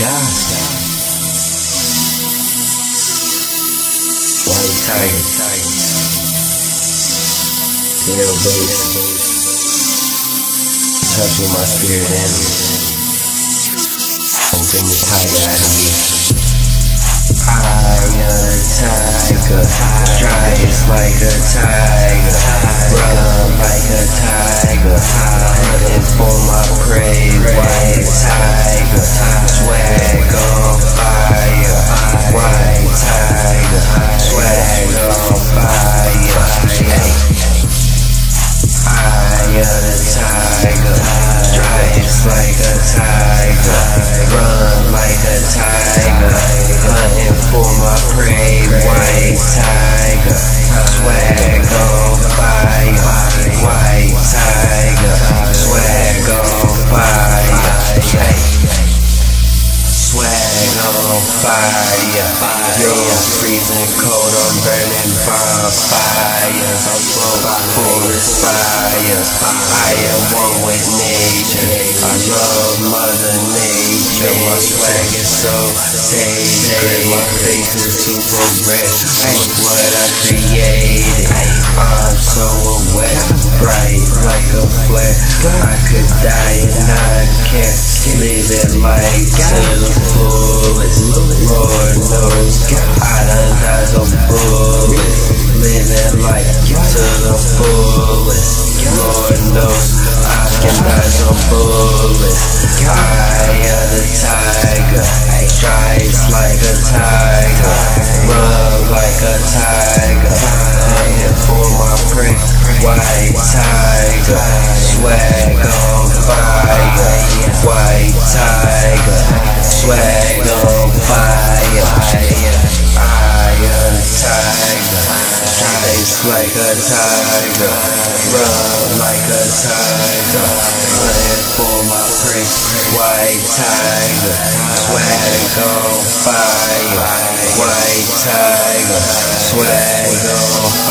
God. White tiger. Tail bass. Touching my spirit. And bring the tiger out of me. I am a tiger. Stripes like a tiger. Swag on fire. You're freezing cold, I'm burning bonfires. I'm smoking forest fires. I am one with nature. I love Mother Nature. My swag is so sacred. My face is super red. Look what I created. I'm so aware, bright like a flare. I could die and I can't. Live it like to the fullest. Lord knows I done died some bullets. Living life to the fullest. Lord knows I can die some bullets. I am the tiger. Stripes like a tiger. Run like a tiger. Tiger. Swag on fire. White tiger. Swag on fire. I am a tiger. Stripes like a tiger. Run like a tiger. Hunting for my prey. White tiger. Swag on fire. White tiger. Swag on fire.